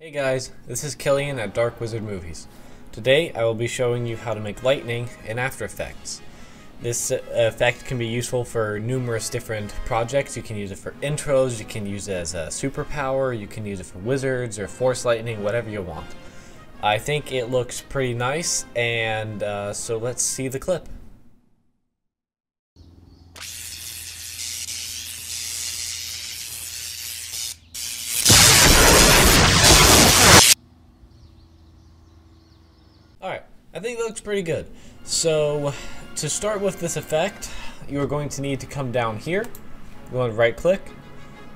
Hey guys, this is Killian at Dark Wizard Movies. Today I will be showing you how to make lightning in After Effects. This uh, effect can be useful for numerous different projects. You can use it for intros, you can use it as a superpower, you can use it for wizards or force lightning, whatever you want. I think it looks pretty nice, and uh, so let's see the clip. I think that looks pretty good. So, to start with this effect, you are going to need to come down here, go and right click,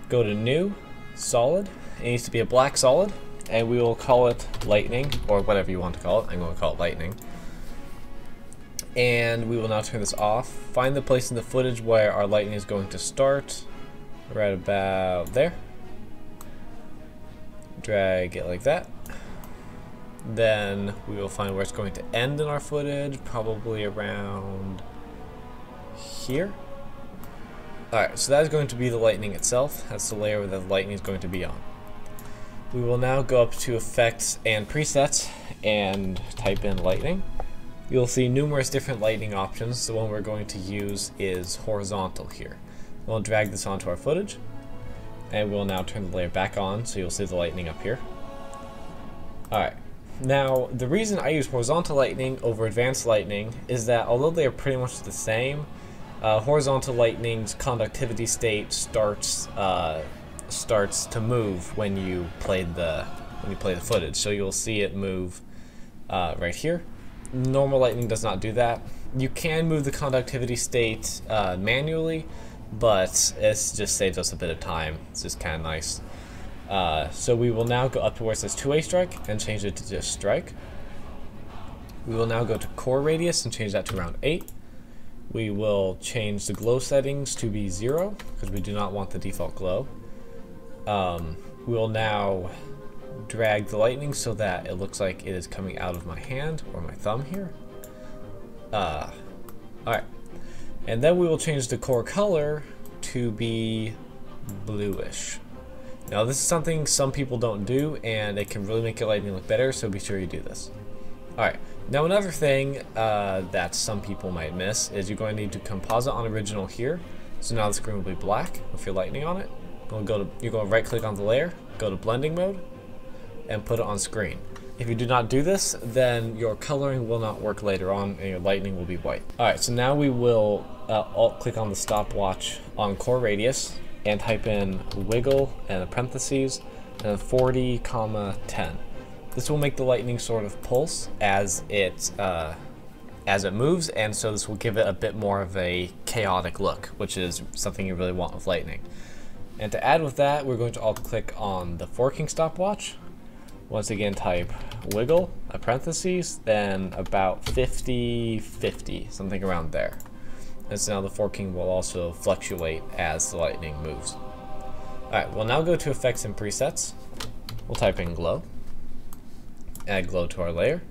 go to new, solid, it needs to be a black solid, and we will call it lightning, or whatever you want to call it, I'm going to call it lightning. And we will now turn this off, find the place in the footage where our lightning is going to start, right about there. Drag it like that. Then we will find where it's going to end in our footage, probably around here. Alright, so that is going to be the lightning itself. That's the layer that the lightning is going to be on. We will now go up to effects and presets and type in lightning. You'll see numerous different lightning options. The one we're going to use is horizontal here. We'll drag this onto our footage and we'll now turn the layer back on so you'll see the lightning up here. Alright, now, the reason I use horizontal lightning over advanced lightning is that although they are pretty much the same, uh, horizontal lightning's conductivity state starts uh, starts to move when you play the when you play the footage. So you'll see it move uh, right here. Normal lightning does not do that. You can move the conductivity state uh, manually, but it just saves us a bit of time. It's just kind of nice. Uh, so we will now go up to where it says two-way strike and change it to just strike. We will now go to core radius and change that to around 8. We will change the glow settings to be 0 because we do not want the default glow. Um, we will now drag the lightning so that it looks like it is coming out of my hand or my thumb here. Uh, Alright. And then we will change the core color to be bluish. Now this is something some people don't do and it can really make your lightning look better, so be sure you do this. Alright, now another thing uh, that some people might miss is you're going to need to composite on original here. So now the screen will be black with your lightning on it. You'll go to, you're going to right click on the layer, go to blending mode, and put it on screen. If you do not do this, then your coloring will not work later on and your lightning will be white. Alright, so now we will uh, alt click on the stopwatch on core radius and type in wiggle and parentheses and 40 comma 10. This will make the lightning sort of pulse as it uh, as it moves, and so this will give it a bit more of a chaotic look, which is something you really want with lightning. And to add with that, we're going to alt click on the forking stopwatch. Once again, type wiggle, a parentheses, then about 50, 50, something around there. So now the forking will also fluctuate as the lightning moves. Alright, we'll now go to effects and presets. We'll type in glow. Add glow to our layer.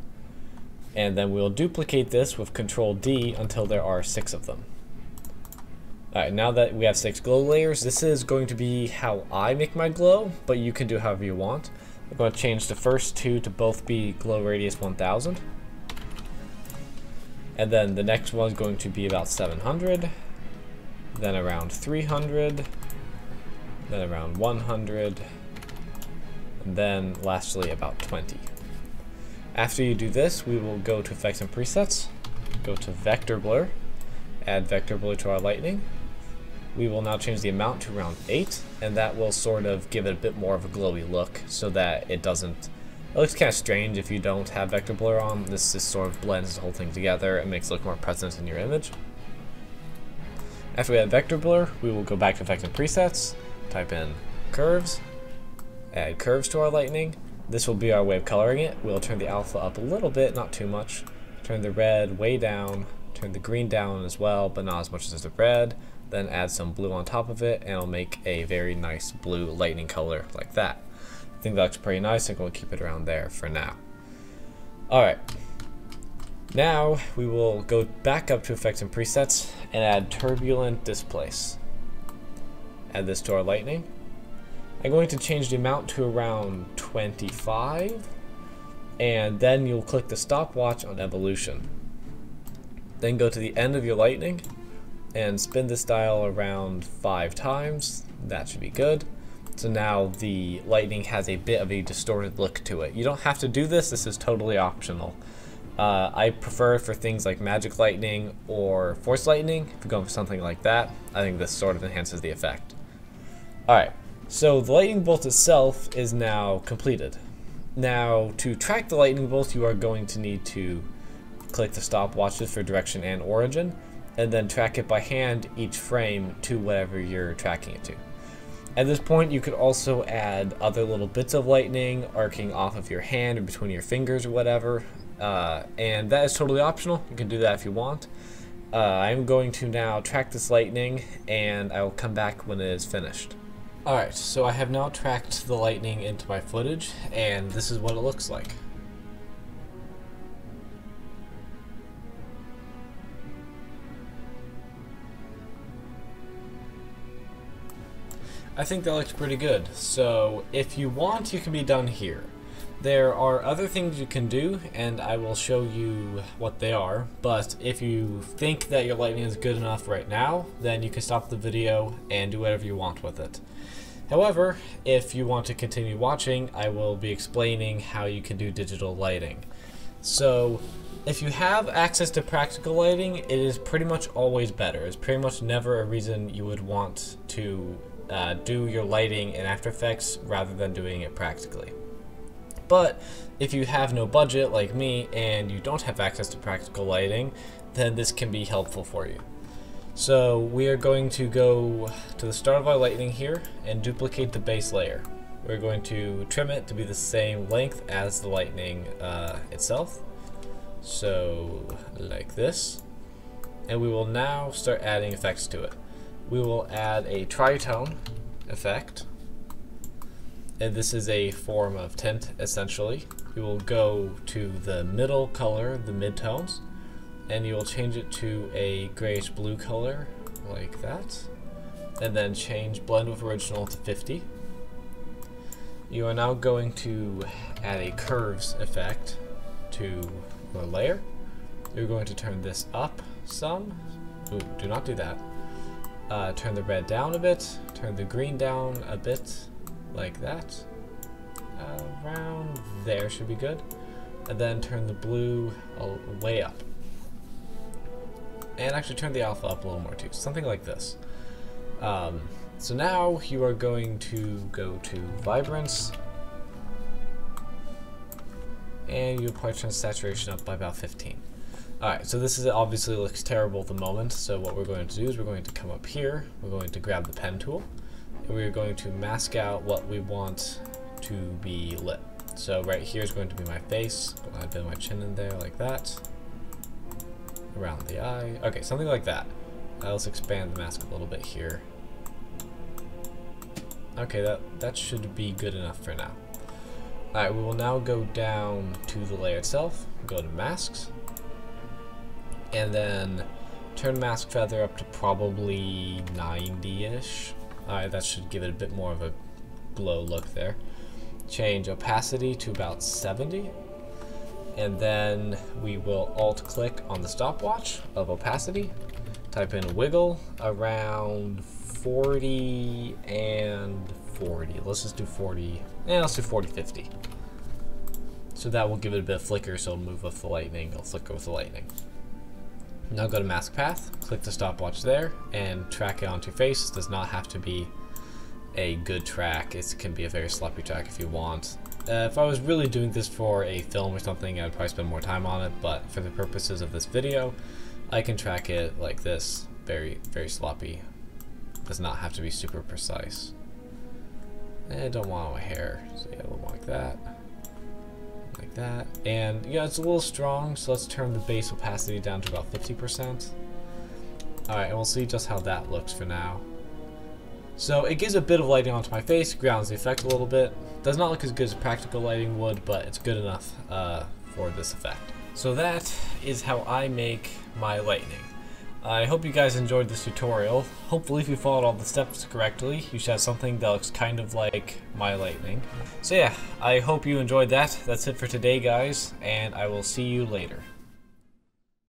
And then we'll duplicate this with control D until there are six of them. Alright, now that we have six glow layers, this is going to be how I make my glow, but you can do however you want. I'm going to change the first two to both be glow radius 1000. And then the next one is going to be about 700, then around 300, then around 100, and then lastly about 20. After you do this, we will go to Effects and Presets, go to Vector Blur, add Vector Blur to our lightning. We will now change the amount to around 8, and that will sort of give it a bit more of a glowy look so that it doesn't it looks kind of strange if you don't have vector blur on. This just sort of blends the whole thing together and makes it look more present in your image. After we have vector blur, we will go back to effects and presets, type in curves, add curves to our lightning. This will be our way of coloring it. We'll turn the alpha up a little bit, not too much. Turn the red way down, turn the green down as well, but not as much as the red. Then add some blue on top of it, and it'll make a very nice blue lightning color like that. I think that looks pretty nice. I'm going to keep it around there for now. Alright. Now we will go back up to effects and presets and add turbulent displace. Add this to our lightning. I'm going to change the amount to around 25 and then you'll click the stopwatch on evolution. Then go to the end of your lightning and spin this dial around five times. That should be good. So now the lightning has a bit of a distorted look to it. You don't have to do this, this is totally optional. Uh, I prefer for things like magic lightning or force lightning. If you're going for something like that, I think this sort of enhances the effect. Alright, so the lightning bolt itself is now completed. Now, to track the lightning bolt, you are going to need to click the stopwatches for direction and origin, and then track it by hand each frame to whatever you're tracking it to. At this point, you could also add other little bits of lightning arcing off of your hand or between your fingers or whatever, uh, and that is totally optional. You can do that if you want. Uh, I'm going to now track this lightning, and I will come back when it is finished. Alright, so I have now tracked the lightning into my footage, and this is what it looks like. I think that looks pretty good. So if you want, you can be done here. There are other things you can do, and I will show you what they are, but if you think that your lightning is good enough right now, then you can stop the video and do whatever you want with it. However, if you want to continue watching, I will be explaining how you can do digital lighting. So, if you have access to practical lighting, it is pretty much always better. It's pretty much never a reason you would want to uh, do your lighting in After Effects rather than doing it practically. But if you have no budget like me and you don't have access to practical lighting, then this can be helpful for you. So we are going to go to the start of our lightning here and duplicate the base layer. We're going to trim it to be the same length as the lightning uh, itself. So like this. And we will now start adding effects to it. We will add a tritone effect. And this is a form of tint essentially. We will go to the middle color, the midtones and you will change it to a grayish blue color like that and then change blend with original to 50 you are now going to add a curves effect to your layer you're going to turn this up some Ooh, do not do that uh, turn the red down a bit turn the green down a bit like that uh, around there should be good and then turn the blue way up and actually turn the alpha up a little more too, something like this. Um, so now you are going to go to Vibrance, and you apply turn saturation up by about 15. Alright, so this is obviously looks terrible at the moment, so what we're going to do is we're going to come up here, we're going to grab the pen tool, and we're going to mask out what we want to be lit. So right here is going to be my face, and put my chin in there like that around the eye. Okay, something like that. Let's expand the mask a little bit here. Okay, that, that should be good enough for now. Alright, we will now go down to the layer itself, go to masks, and then turn mask feather up to probably 90-ish. Alright, that should give it a bit more of a glow look there. Change opacity to about 70 and then we will alt click on the stopwatch of opacity, type in wiggle around 40 and 40. Let's just do 40, and let's do 40, 50. So that will give it a bit of flicker, so it'll move with the lightning, it'll flicker with the lightning. Now go to mask path, click the stopwatch there, and track it onto face. It does not have to be a good track, it can be a very sloppy track if you want. Uh, if I was really doing this for a film or something, I would probably spend more time on it, but for the purposes of this video, I can track it like this, very, very sloppy. Does not have to be super precise. I don't want my hair, so yeah, a little more like that. Like that. And yeah, it's a little strong, so let's turn the base opacity down to about 50%. Alright, and we'll see just how that looks for now. So it gives a bit of lighting onto my face, grounds the effect a little bit. Does not look as good as practical lighting would, but it's good enough uh, for this effect. So that is how I make my lightning. I hope you guys enjoyed this tutorial. Hopefully if you followed all the steps correctly, you should have something that looks kind of like my lightning. So yeah, I hope you enjoyed that. That's it for today guys, and I will see you later.